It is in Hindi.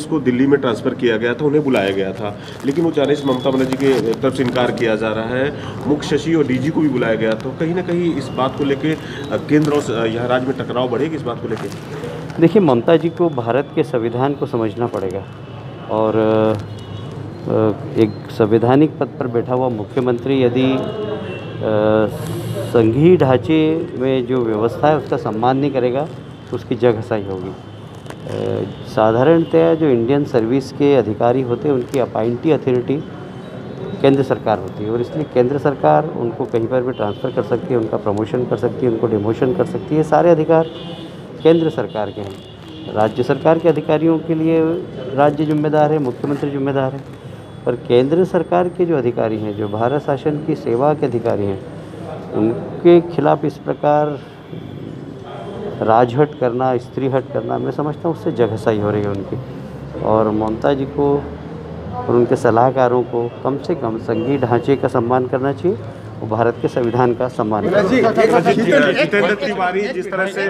को दिल्ली में ट्रांसफ़र किया गया था, उन्हें बुलाया गया था। लेकिन वो जाने से ममता बनर्जी के तरफ़ से इनकार किया जा रहा है। मुख्य शशि और डीजी को भी बुलाया गया तो कहीं ना कहीं इस बात को लेके केंद्र और यहाँ राज्य में टकराव बढ़ेगी इस बात को लेके? देखिए, ममता जी को भारत के संविधान को समझना पड़ेगा। और एक संवैधानिक पद पर बैठा हुआ मुख्यमंत्री यदि संघीय ढांचे में जो व्यवस्था है, उसका सम्मान नहीं करेगा तो उसकी जग हसाई होगी। साधारणतया जो इंडियन सर्विस के अधिकारी होते हैं, उनकी अपॉइंटी अथॉरिटी केंद्र सरकार होती है। और इसलिए केंद्र सरकार उनको कहीं पर भी ट्रांसफ़र कर सकती है, उनका प्रमोशन कर सकती है, उनको डिमोशन कर सकती है। सारे अधिकार केंद्र सरकार के हैं। राज्य सरकार के अधिकारियों के लिए राज्य जिम्मेदार है, मुख्यमंत्री जिम्मेदार है। पर केंद्र सरकार के जो अधिकारी हैं, जो भारत शासन की सेवा के अधिकारी हैं, उनके खिलाफ इस प्रकार राजहट करना स्त्री हट करना मैं समझता हूँ उससे जगह सही हो रही है उनकी। और ममता जी को और उनके सलाहकारों को कम से कम संघीय ढांचे का सम्मान करना चाहिए और भारत के संविधान का सम्मान करना चाहिए। जिस तरह से